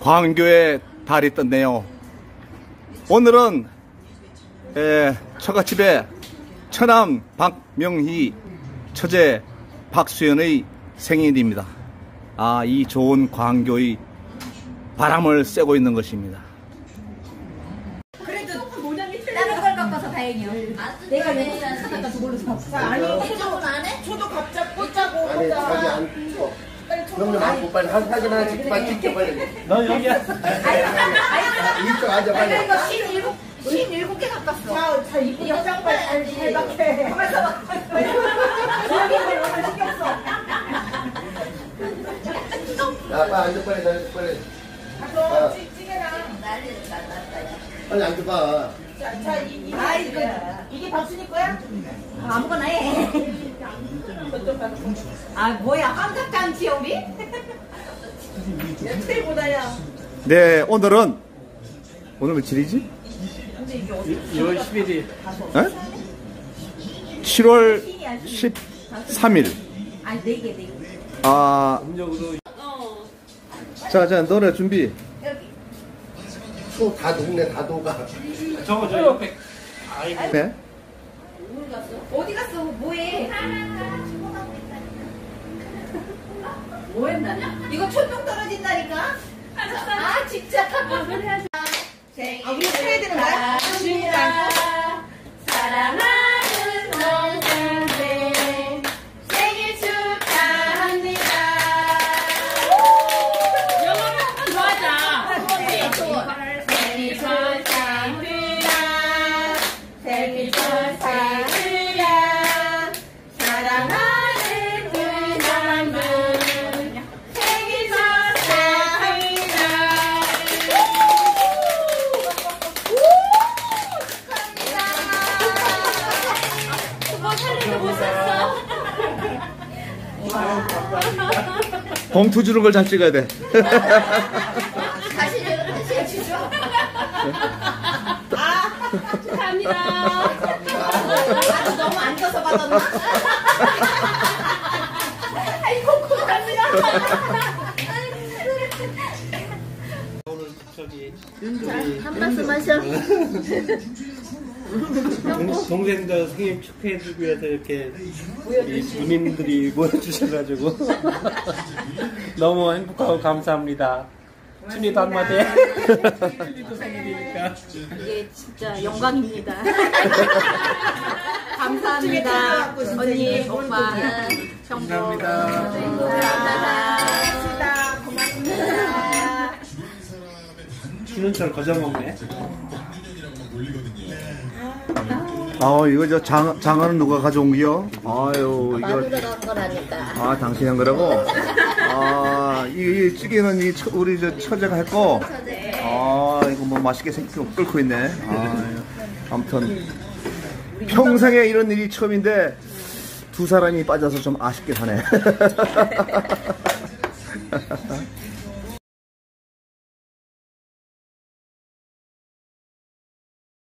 광교의 달이 떴네요. 오늘은 에, 처갓집의 처남 박명희 처제 박수연의 생일입니다. 아, 이 좋은 광교의 바람을 쐬고 있는 것입니다. 다른 걸 바꿔서 다행이요. 내가 이거 사다가 저걸로 사. 아니, 저도 각자 꽂자고 아니 자기 안 추워. 형님 안고 빨리 한 사진 하나 찍고 빨리 찍게 빨리. 너 여기야. 이쪽 앉아 빨리. 이거 신 일곱 신 일곱 개 갖고 왔어. 자, 자, 이 영장 빨리 잘 박해. 가만있어 봐. 신경 써. 야 빨리 앉아 빨리 앉아 빨리. 가서 찌- 찌개랑. 빨리 앉아봐. 자, 자, 이, 이, 아, 이거, 이게 박순이 거야? 아무거나 해. 아 뭐야 깜짝깜지야 우리? 트레보다야. 네, 오늘은 오늘 며칠이지? 2월 11일. 에? 7월 13일. 아니 네개 네 개. 아, 음력으로 자, 자, 너네 준비. 또다 녹네 다 녹아. 저거 저 옆에 아이고 네. 어디 갔어? 뭐해? 뭐 했나? 이거 천둥 떨어진다니까? 아 진짜. 생일 아, 우리 해야 되는 거야? 축하합니다. 사랑하는 동생들 생일 축하합니다. 영어로 한번 더 하자. 생일 축하 봉투 주는 걸 잘 찍어야 돼. 다시 다시 주죠. 축하합니다. 나도 너무 앉아서 받았나? 아이고 고맙습니다. 오늘 저기 한 말씀 하셔. 동- 동생들 생일 축하해주기 위해서 이렇게 이 주민들이 모여주셔가지고 너무 행복하고 감사합니다. 춘이도 한마디 해. 춘이도 생일이니까. 이게 진짜 영광입니다. 감사합니다. 언니, 오빠, 형부. 감사합니다. 감사합니다. 고맙습니다. 주는 걸 거저 먹네. 아, 이거 저 장, 장어는 누가 가져온 거요? 아유, 이거. 들어간 거라니까. 아, 당신이 한 거라고? 아, 이, 이 찌개는 이 처- 우리 저 처제가 했고. 아, 이거 뭐 맛있게 생, 끓고 있네. 아, 아무튼. 평생에 이런 일이 처음인데, 두 사람이 빠져서 좀 아쉽게 사네.